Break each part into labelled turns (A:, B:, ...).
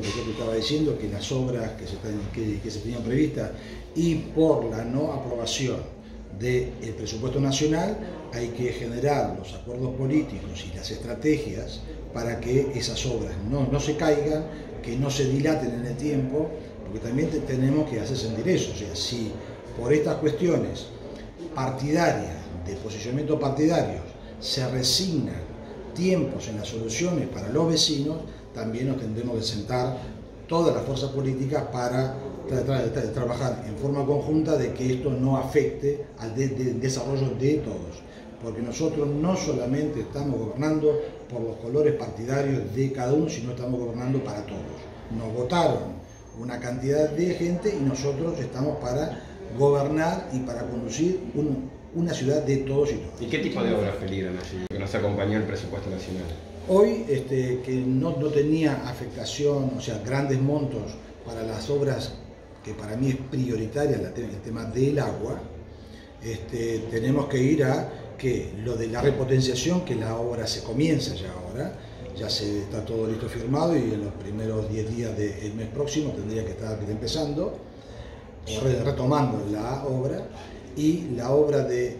A: Lo que yo te estaba diciendo, que las obras que se, que, que se tenían previstas y por la no aprobación del presupuesto nacional hay que generar los acuerdos políticos y las estrategias para que esas obras no, no se caigan, que no se dilaten en el tiempo, porque también tenemos que hacer sentir eso. O sea, si por estas cuestiones partidarias, de posicionamiento partidarios, se resignan tiempos en las soluciones para los vecinos, también nos tendremos que sentar todas las fuerzas políticas para trabajar en forma conjunta de que esto no afecte al desarrollo de todos. Porque nosotros no solamente estamos gobernando por los colores partidarios de cada uno, sino estamos gobernando para todos. Nos votaron una cantidad de gente y nosotros estamos para gobernar y para conducir una ciudad de todos y todos.
B: ¿Y qué tipo de obras peligran allí que nos acompañó el presupuesto nacional?
A: Hoy, este, que no, no tenía afectación, o sea, grandes montos para las obras que para mí es prioritaria, el tema del agua, este, tenemos que ir a que lo de la repotenciación, que la obra se comienza ya ahora, ya se está todo listo firmado y en los primeros 10 días del mes próximo tendría que estar empezando, retomando la obra, y la obra de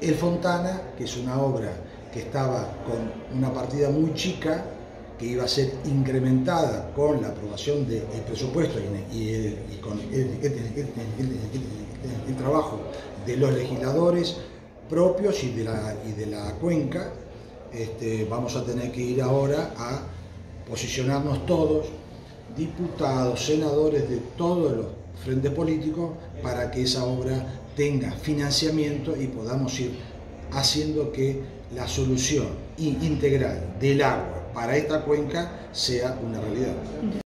A: El Fontana, que es una obra que estaba con una partida muy chica, que iba a ser incrementada con la aprobación del presupuesto y, con el, trabajo de los legisladores propios y de la, y de la cuenca, este, vamos a tener que ir ahora a posicionarnos todos, diputados, senadores de todos los frentes políticos, para que esa obra tenga financiamiento y podamos ir haciendo que la solución integral del agua para esta cuenca sea una realidad.